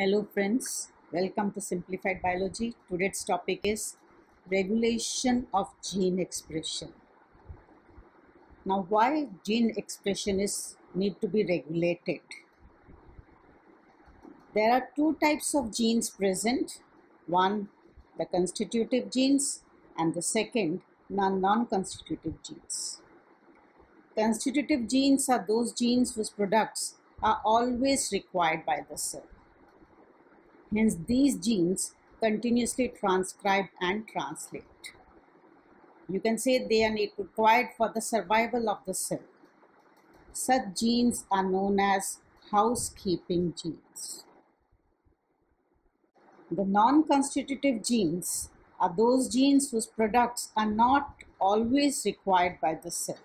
Hello friends, welcome to Simplified Biology. Today's topic is regulation of gene expression. Now why gene expression is need to be regulated? There are two types of genes present. One the constitutive genes and the second non-constitutive genes. Constitutive genes are those genes whose products are always required by the cell. Hence, these genes continuously transcribe and translate. You can say they are required for the survival of the cell. Such genes are known as housekeeping genes. The non-constitutive genes are those genes whose products are not always required by the cell.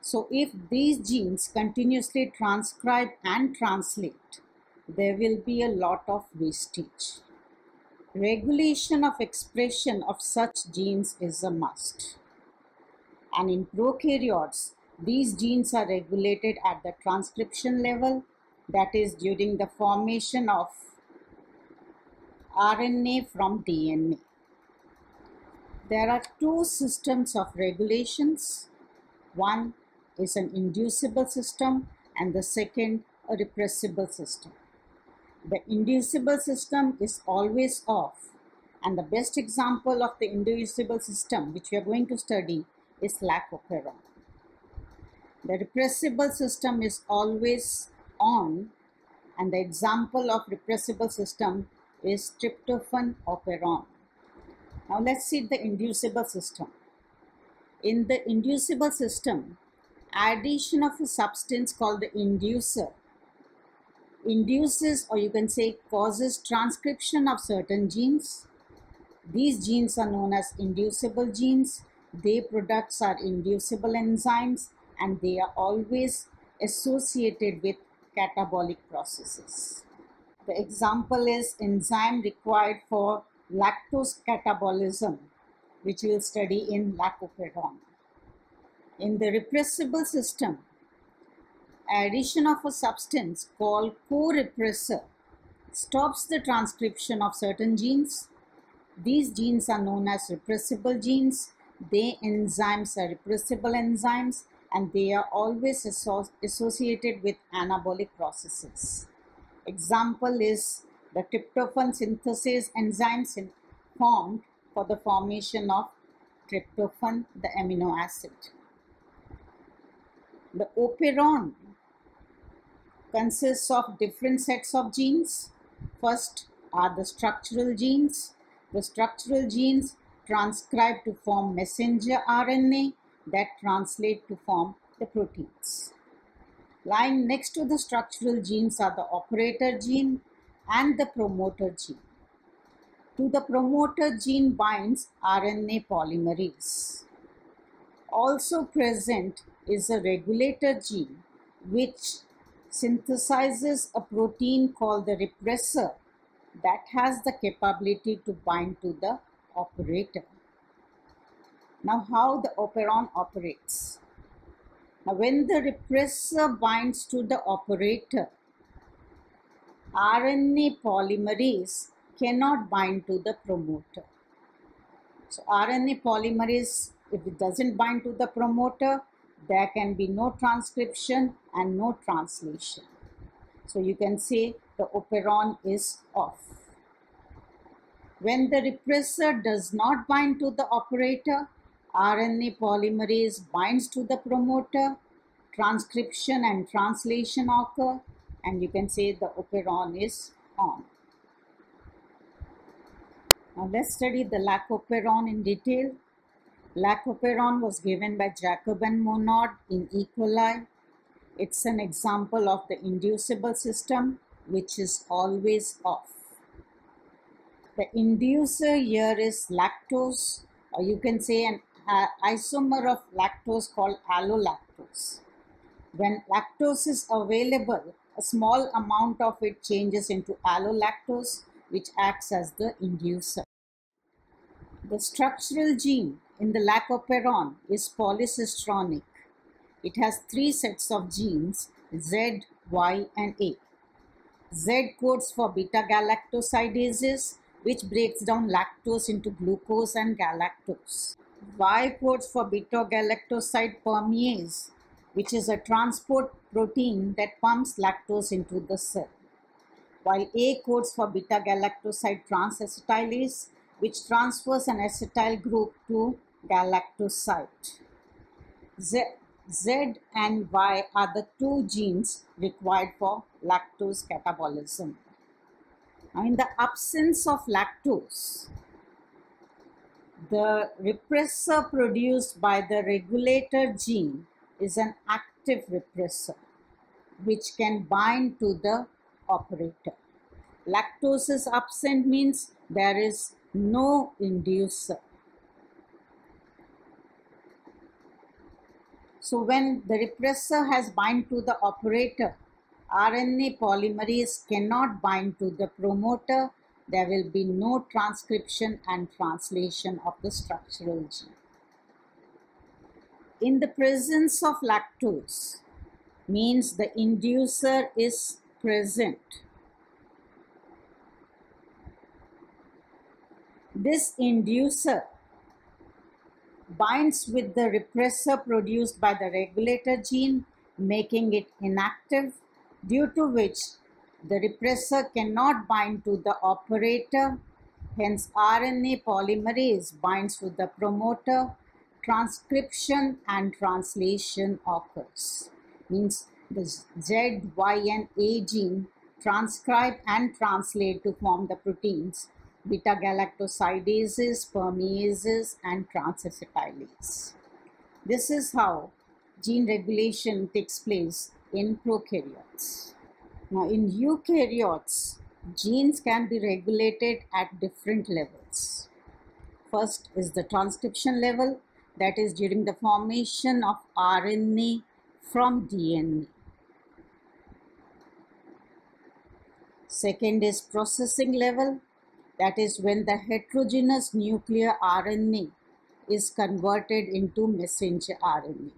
So if these genes continuously transcribe and translate, there will be a lot of wastage. Regulation of expression of such genes is a must. And in prokaryotes, these genes are regulated at the transcription level, that is during the formation of RNA from DNA. There are two systems of regulations. One is an inducible system and the second a repressible system. The inducible system is always off and the best example of the inducible system which we are going to study is lac-operon. The repressible system is always on and the example of repressible system is tryptophan operon. Now let's see the inducible system. In the inducible system, addition of a substance called the inducer induces or you can say causes transcription of certain genes. These genes are known as inducible genes. Their products are inducible enzymes and they are always associated with catabolic processes. The example is enzyme required for lactose catabolism which we will study in lac-operon. In the repressible system, addition of a substance called co-repressor stops the transcription of certain genes. These genes are known as repressible genes. Their enzymes are repressible enzymes and they are always associated with anabolic processes. Example is the tryptophan synthesis enzymes formed for the formation of tryptophan, the amino acid. The operon consists of different sets of genes. First are the structural genes. The structural genes transcribe to form messenger RNA that translate to form the proteins. Lying next to the structural genes are the operator gene and the promoter gene. To the promoter gene binds RNA polymerase. Also present is a regulator gene which synthesizes a protein called the repressor that has the capability to bind to the operator. Now how the operon operates. Now when the repressor binds to the operator, RNA polymerase cannot bind to the promoter. So RNA polymerase, if it doesn't bind to the promoter, there can be no transcription and no translation. So you can say the operon is off. When the repressor does not bind to the operator, RNA polymerase binds to the promoter, transcription and translation occur and you can say the operon is on. Now let's study the lac-operon in detail. Lac-operon was given by Jacob and Monod in E. coli. It's an example of the inducible system which is always off. The inducer here is lactose or you can say an isomer of lactose called allolactose. When lactose is available, a small amount of it changes into allolactose which acts as the inducer. The structural gene in the lac-operon is polycistronic. It has three sets of genes Z, Y and A. Z codes for beta galactosidases, which breaks down lactose into glucose and galactose. Y codes for beta galactoside permease, which is a transport protein that pumps lactose into the cell. While A codes for beta galactoside transacetylase, which transfers an acetyl group to galactoside. Z, Z and Y are the two genes required for lactose catabolism. Now, in the absence of lactose, the repressor produced by the regulator gene is an active repressor which can bind to the operator. Lactose is absent means there is no inducer. So when the repressor has bind to the operator, RNA polymerase cannot bind to the promoter. There will be no transcription and translation of the structural gene. In the presence of lactose means the inducer is present. This inducer binds with the repressor produced by the regulator gene, making it inactive, due to which the repressor cannot bind to the operator. Hence, RNA polymerase binds to the promoter. Transcription and translation occurs. Means the Z, Y, and A gene transcribe and translate to form the proteins beta galactosidases, permeases, and transacetylase. This is how gene regulation takes place in prokaryotes. Now, in eukaryotes, genes can be regulated at different levels. First is the transcription level, that is during the formation of RNA from DNA. Second is processing level, that is when the heterogeneous nuclear RNA is converted into messenger RNA.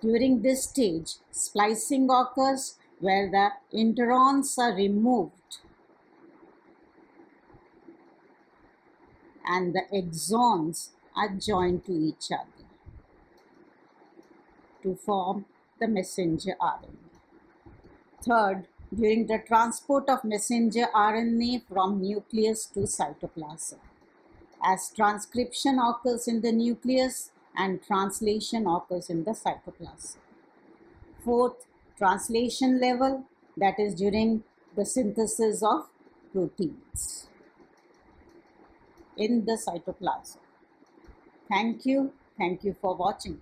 During this stage, splicing occurs where the interons are removed and the exons are joined to each other to form the messenger RNA. Third, during the transport of messenger RNA from nucleus to cytoplasm. As transcription occurs in the nucleus and translation occurs in the cytoplasm. Fourth, translation level, that is during the synthesis of proteins in the cytoplasm. Thank you. Thank you for watching.